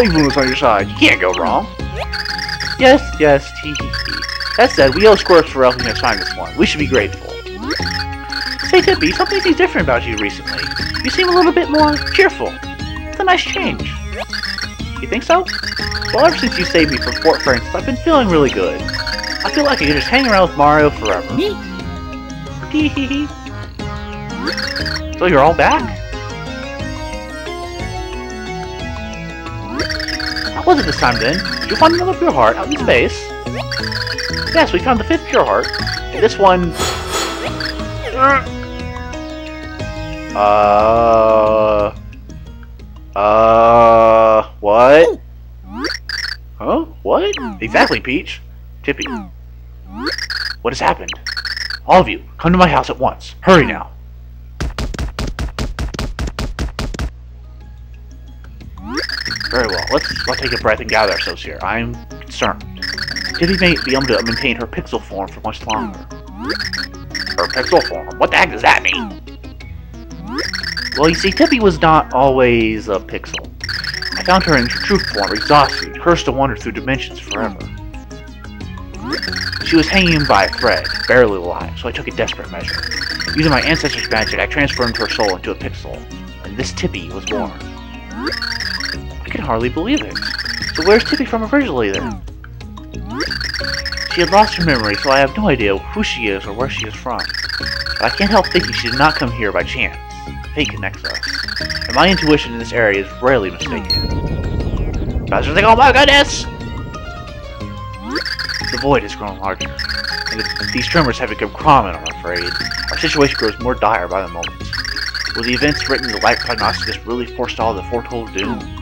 Cleveland was on your side. You can't go wrong. Yes, yes, tee hee hee. That said, we owe Squirps for helping us find this one. We should be grateful. Say, Tippi, something seems different about you recently. You seem a little bit more cheerful. It's a nice change. You think so? Well, ever since you saved me from Fort Francis, I've been feeling really good. I feel like I could just hang around with Mario forever. Tee hee hee. So you're all back? That wasn't this time then. Did you find another pure heart out in space? Yes, we found the fifth pure heart. And this one... Uh... Uh... What? Huh? What? Exactly, Peach. Tippi. What has happened? All of you, come to my house at once. Hurry now. Very well. Let's let's take a breath and gather ourselves here. I'm concerned. Tippi may be able to maintain her pixel form for much longer. Her pixel form? What the heck does that mean? Well, you see, Tippi was not always a pixel. I found her in her true form, exhausted, cursed to wander through dimensions forever. She was hanging by a thread, barely alive, so I took a desperate measure. Using my ancestors' magic, I transformed her soul into a pixel, and this Tippi was born. Can hardly believe it. So where's Tippi from originally then? She had lost her memory, so I have no idea who she is or where she is from. But I can't help thinking she did not come here by chance. Fate connects us. And my intuition in this area is rarely mistaken. Bowser's like, oh my goodness! The void has grown larger. And the, these tremors have become common, I'm afraid. Our situation grows more dire by the moment. Will the events written in the Light Prognosticus really forestall the foretold doom?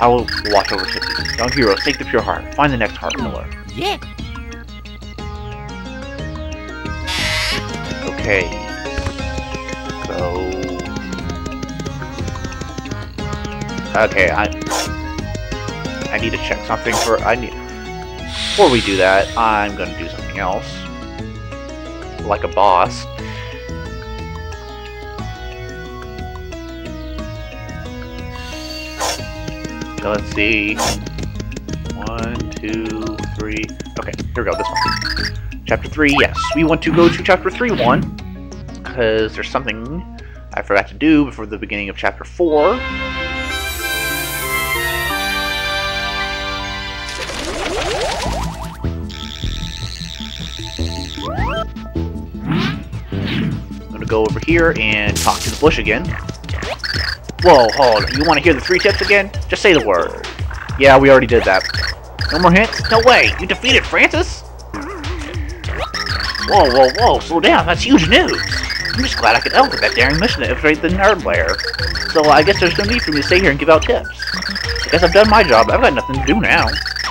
I will watch over Tippi. Young heroes, take the pure heart. Find the next heart pillar. Yeah. Okay. So... Okay, I... I need to check something for... I need... Before we do that, I'm gonna do something else. Like a boss. Let's see. One, two, three. Okay, here we go, this one. Chapter 3, yes. We want to go to Chapter 3 1, because there's something I forgot to do before the beginning of Chapter 4. I'm gonna go over here and talk to the bush again. Whoa, hold on. You want to hear the three tips again? Just say the word. Yeah, we already did that. No more hints? No way! You defeated Francis? Whoa, whoa, whoa, slow down. That's huge news. I'm just glad I could help with that daring mission to infiltrate the nerd lair. So I guess there's no need for me to stay here and give out tips. I guess I've done my job. I've got nothing to do now.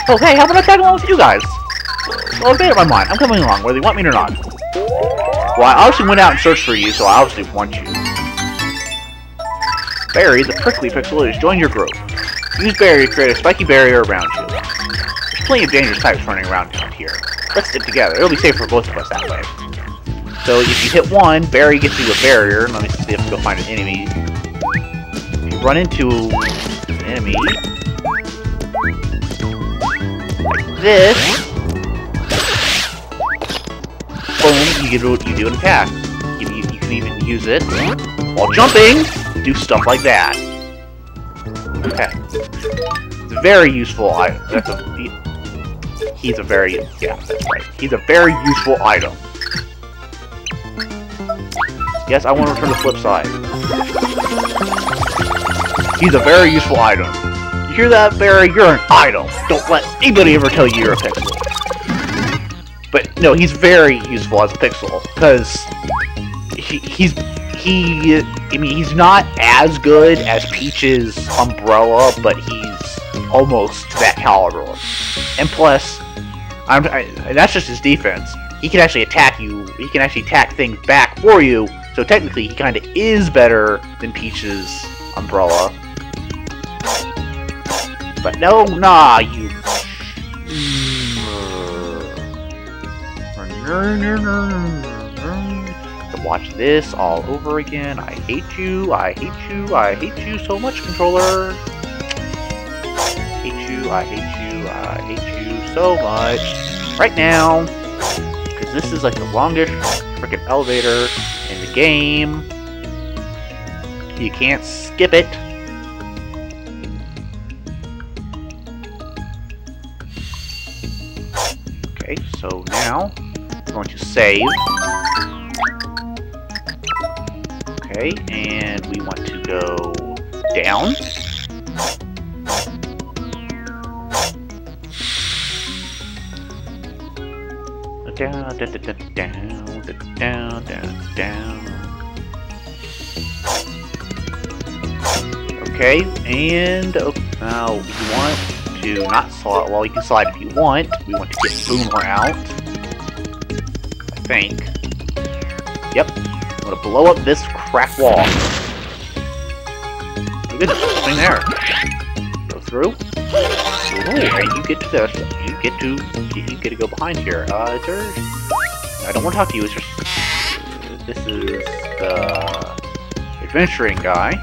Oh, hey, how about I tag along with you guys? Well, I've made up my mind. I'm coming along, whether you want me or not. Well, I obviously went out and searched for you, so I obviously want you. Barry, the prickly pixel, is join your group. Use Barry to create a spiky barrier around you. There's plenty of dangerous types running around down here. Let's stick together. It'll be safe for both of us that way. So if you hit one, Barry gets you a barrier. Let me see if we can go find an enemy. If you run into an enemy, like this, boom, you do, you do an attack. You, you, you can even use it while jumping, do stuff like that. Okay. It's very useful item. That's a, he, he's a very, yeah, that's right. He's a very useful item. Yes, I want to return the flip side. He's a very useful item. You hear that, Barry? You're an item. Don't let anybody ever tell you you're a pixel. But no, he's very useful as a pixel because he, he's he. I mean, he's not as good as Peach's umbrella, but he's almost that caliber. And plus, I'm, I, that's just his defense. He can actually attack you. He can actually attack things back for you. So technically, he kind of is better than Peach's umbrella. But no, nah, you. Mm. Watch this all over again. I hate you. I hate you. I hate you so much, controller. Hate you, I hate you, I hate you so much. Right now, because this is like the longest freaking elevator in the game. You can't skip it. Okay, so now we're going to save. Okay, and we want to go down. Down, down, down, down, down, down, down. Okay, and uh, now we want to not slide. Well, you can slide if you want. We want to get Boomer out. I think. Yep. I'm gonna blow up this crack wall. Look at goodness, thing there. Go through. Ooh, you get to this. You get to you get to go behind here. Uh, is there? I don't want to talk to you. It's just this is the adventuring guy.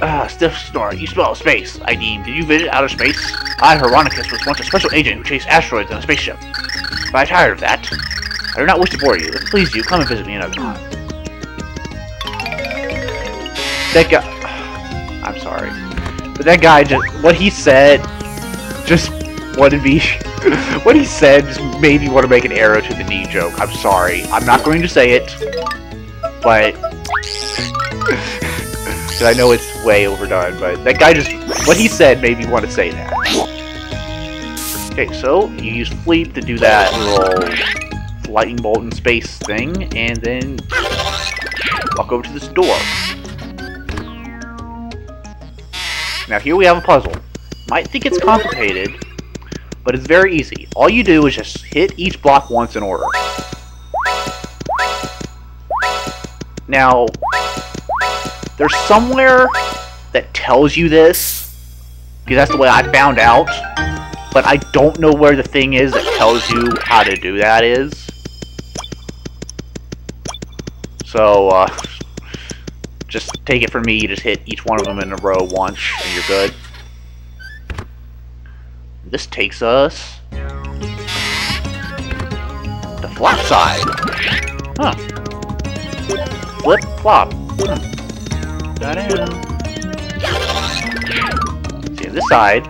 Ah, Stiff Snort, you smell space, I deem. Did you visit outer space? I, Heronicus, was once a special agent who chased asteroids in a spaceship. But I'm tired of that. I do not wish to bore you. If it please you, come and visit me another time. That guy... I'm sorry. But that guy just... What he said... Just wanted me... what he said just made me want to make an arrow to the knee joke. I'm sorry. I'm not going to say it. But... Because I know it's way overdone, but that guy just... What he said made me want to say that. Okay, so you use Fleep to do that little lightning bolt in space thing, and then walk over to this door. Now here we have a puzzle. Might think it's complicated, but it's very easy. All you do is just hit each block once in order. Now, there's somewhere that tells you this, because that's the way I found out, but I don't know where the thing is that tells you how to do that is. So, uh, just take it from me, you just hit each one of them in a row once, and you're good. This takes us... The flop side. Huh. Flip, flop. See, this side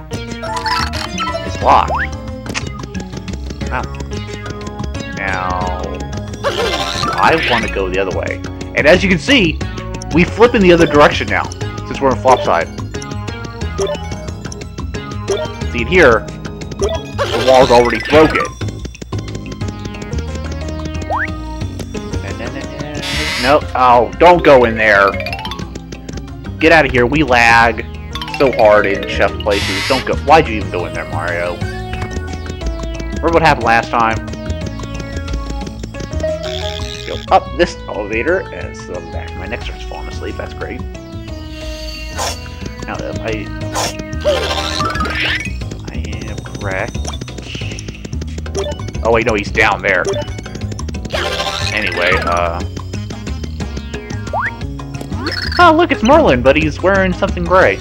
is locked. Oh. Now, I want to go the other way. And as you can see, we flip in the other direction now, since we're on flop side. See, here, the wall's already broken. No, oh, don't go in there. Get out of here, we lag so hard in chef places. Don't go, why'd you even go in there, Mario? Remember what happened last time? Up this elevator as the back my neck starts falling asleep, that's great. Now, if I... I am correct... Oh wait, no, he's down there. Anyway, uh... Oh, look, it's Merlon, but he's wearing something gray.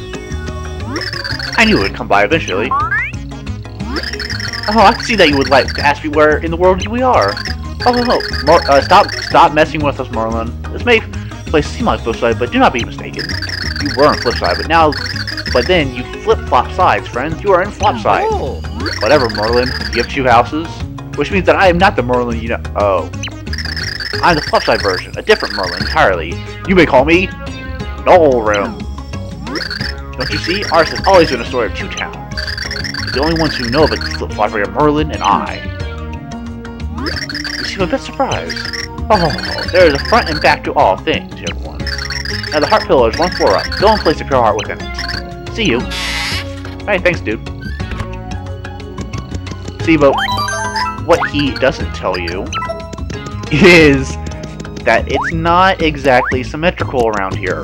I knew it would come by eventually. Oh, I can see that you would like to ask me where in the world we are. Oh, oh, oh. Mar uh, stop, stop messing with us, Merlon. This may place seem like Flipside, but do not be mistaken. You were on Flipside, but now, but then you flip-flop sides, friends. You are in Flopside. Oh. Whatever, Merlon. You have two houses, which means that I am not the Merlon you know. Oh. I'm the Flopside version, a different Merlon entirely. You may call me Realm. Don't you see? Ours has always been a story of two towns. The only ones who know of it flip-flop are Merlon and I. Seem a bit surprised. Oh, there is a front and back to all things, young ones. Now the heart pillar is one floor up. Go and place a pure heart within it. See you. Hey, thanks, dude. See, but what he doesn't tell you is that it's not exactly symmetrical around here.